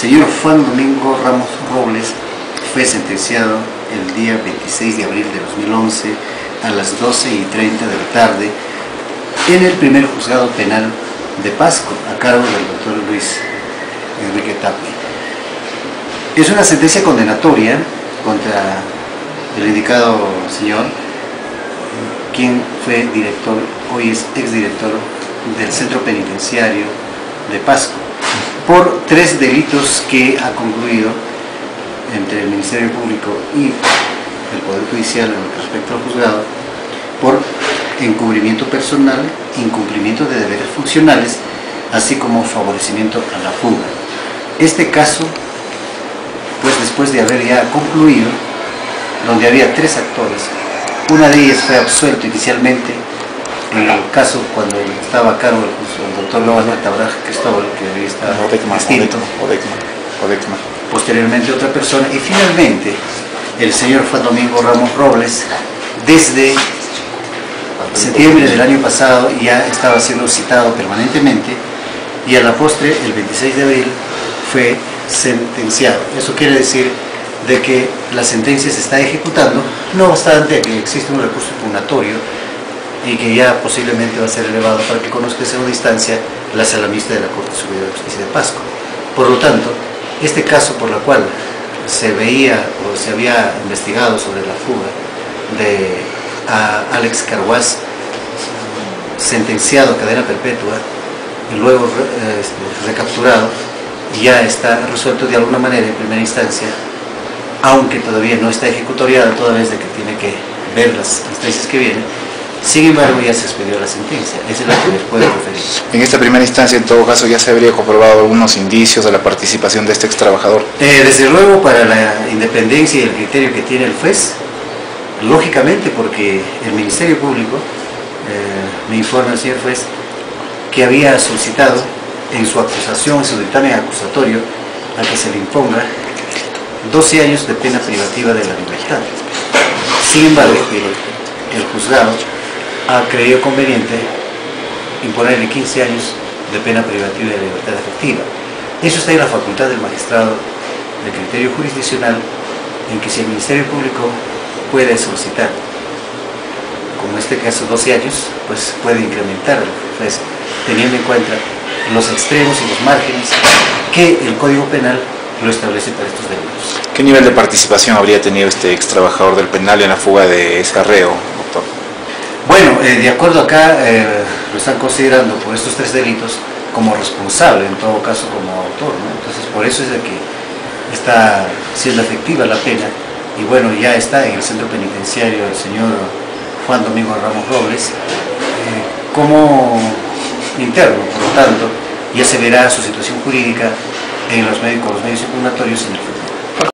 señor Juan Domingo Ramos Robles fue sentenciado el día 26 de abril de 2011 a las 12 y 30 de la tarde en el primer juzgado penal de Pasco, a cargo del doctor Luis Enrique Tapia. Es una sentencia condenatoria contra el indicado señor, quien fue director, hoy es exdirector del centro penitenciario de Pasco, por tres delitos que ha concluido entre el Ministerio Público y el Poder Judicial respecto al juzgado, por encubrimiento personal, incumplimiento de deberes funcionales, así como favorecimiento a la fuga. Este caso, pues después de haber ya concluido, donde había tres actores, una de ellas fue absuelto inicialmente en el caso cuando estaba a cargo el, doctor Tabraj Cristóbal, que había estado extinto. Posteriormente otra persona y finalmente el señor Juan Domingo Ramos Robles, desde septiembre del año pasado ya estaba siendo citado permanentemente y a la postre, el 26 de abril, fue sentenciado. Eso quiere decir de que la sentencia se está ejecutando, no obstante que existe un recurso impugnatorio y que ya posiblemente va a ser elevado para que conozca en segunda instancia la salamista de la Corte Superior de Justicia de Pasco. Por lo tanto, este caso por el cual se veía o se había investigado sobre la fuga de Alex Carguaz, sentenciado a cadena perpetua y luego este, recapturado, ya está resuelto de alguna manera en primera instancia, aunque todavía no está ejecutoriado, toda vez de que tiene que ver las instancias que vienen, sin embargo, ya se expidió la sentencia. Esa es la que les puedo referir. En esta primera instancia, en todo caso, ya se habría comprobado algunos indicios de la participación de este ex trabajador. Eh, desde luego, para la independencia y el criterio que tiene el juez, lógicamente, porque el Ministerio Público, eh, me informa el señor juez, que había solicitado en su acusación, en su dictamen acusatorio, a que se le imponga 12 años de pena privativa de la libertad. Sin embargo, el juzgado ha creído conveniente imponerle 15 años de pena privativa de libertad efectiva. Eso está en la facultad del magistrado de criterio jurisdiccional en que si el Ministerio Público puede solicitar, como en este caso 12 años, pues puede incrementar pues, teniendo en cuenta los extremos y los márgenes que el Código Penal lo establece para estos delitos. ¿Qué nivel de participación habría tenido este ex trabajador del penal en la fuga de ese arreo? Bueno, eh, de acuerdo acá, eh, lo están considerando por estos tres delitos como responsable, en todo caso como autor, Entonces, por eso es de que está siendo efectiva la pena y bueno, ya está en el centro penitenciario el señor Juan Domingo Ramos Robles eh, como interno, por lo tanto, ya se verá su situación jurídica en los medios, los medios en el futuro.